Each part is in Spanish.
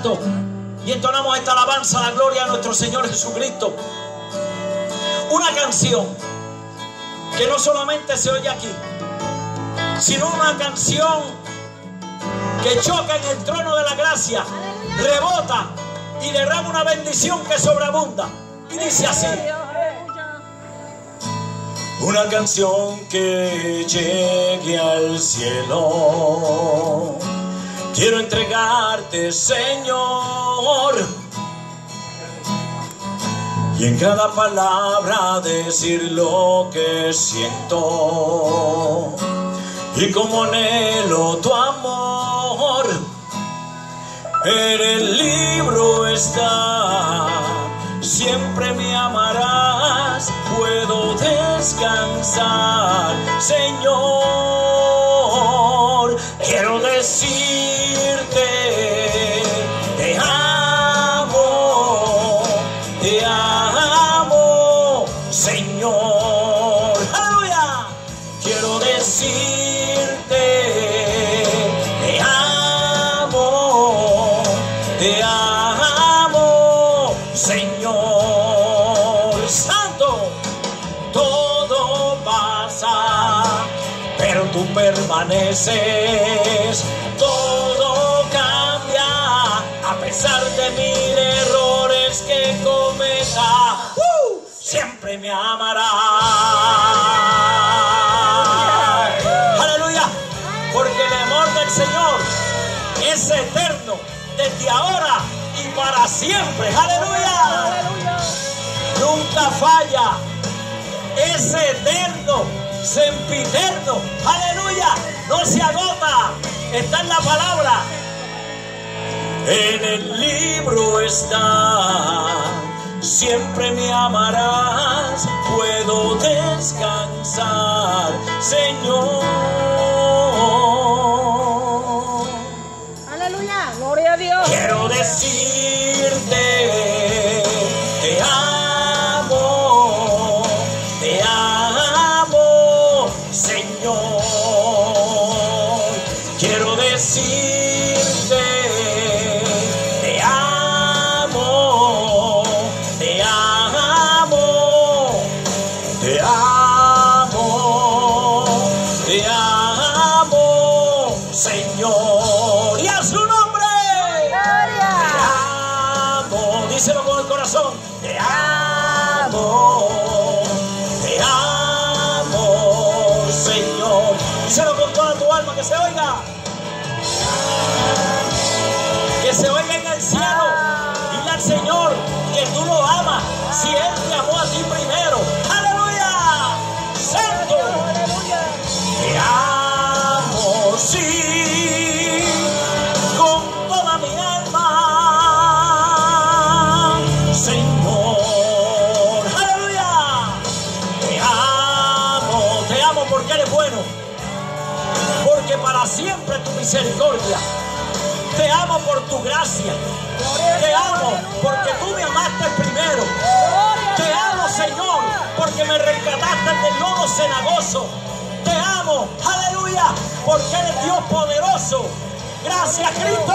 Santo y entonamos esta alabanza a la gloria a nuestro Señor Jesucristo. Una canción que no solamente se oye aquí, sino una canción que choca en el trono de la gracia, rebota y derrama una bendición que sobreabunda. Y dice así. Una canción que llegue al cielo. Quiero entregarte, Señor. Y en cada palabra decir lo que siento. Y como anhelo tu amor. En el libro está. Siempre me amarás. Puedo descansar, Señor. Te amo, Señor. Aleluya. Quiero decirte, te amo, te amo, Señor. Santo todo pasa, pero tú permaneces. Todo cambia a pesar de mil errores Siempre me amará. Aleluya. Porque el amor del Señor es eterno desde ahora y para siempre. Aleluya. Nunca falla es eterno, sempiterno, aleluya, no se agota, está en la palabra. En el libro está, siempre me amarás, puedo descansar, Señor. Aleluya, gloria a Dios. Quiero decirte, te Que se oiga en el cielo. Dile al Señor que tú lo amas. Si Él para siempre tu misericordia. Te amo por tu gracia. Te amo porque tú me amaste primero. Te amo, Señor, porque me rescataste del lodo cenagoso. Te amo, aleluya, porque eres Dios poderoso. Gracias, Cristo.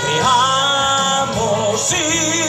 Te amo, sí.